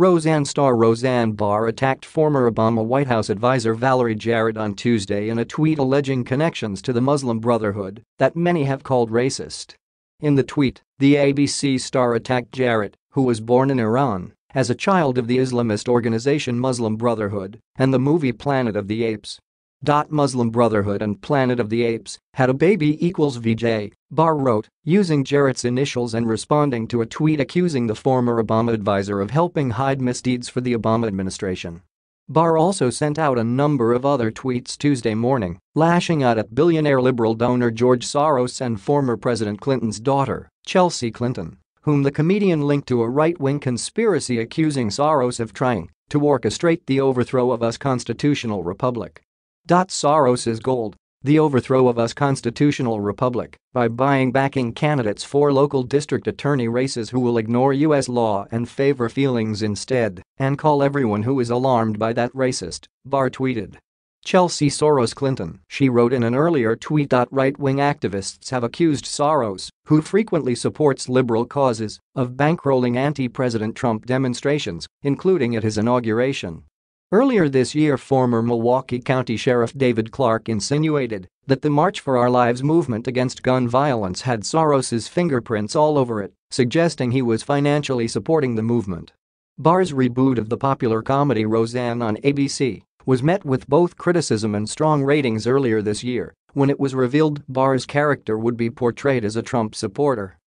Roseanne star Roseanne Barr attacked former Obama White House advisor Valerie Jarrett on Tuesday in a tweet alleging connections to the Muslim Brotherhood that many have called racist. In the tweet, the ABC star attacked Jarrett, who was born in Iran, as a child of the Islamist organization Muslim Brotherhood and the movie Planet of the Apes. Muslim Brotherhood and Planet of the Apes had a baby equals VJ, Barr wrote, using Jarrett's initials and responding to a tweet accusing the former Obama advisor of helping hide misdeeds for the Obama administration. Barr also sent out a number of other tweets Tuesday morning, lashing out at billionaire liberal donor George Soros and former President Clinton's daughter, Chelsea Clinton, whom the comedian linked to a right-wing conspiracy accusing Soros of trying to orchestrate the overthrow of us constitutional republic. Soros's gold, the overthrow of us constitutional republic by buying backing candidates for local district attorney races who will ignore U.S. law and favor feelings instead and call everyone who is alarmed by that racist, Barr tweeted. Chelsea Soros Clinton, she wrote in an earlier tweet. Right-wing activists have accused Soros, who frequently supports liberal causes, of bankrolling anti-President Trump demonstrations, including at his inauguration. Earlier this year former Milwaukee County Sheriff David Clarke insinuated that the March for Our Lives movement against gun violence had Soros's fingerprints all over it, suggesting he was financially supporting the movement. Barr's reboot of the popular comedy Roseanne on ABC was met with both criticism and strong ratings earlier this year when it was revealed Barr's character would be portrayed as a Trump supporter.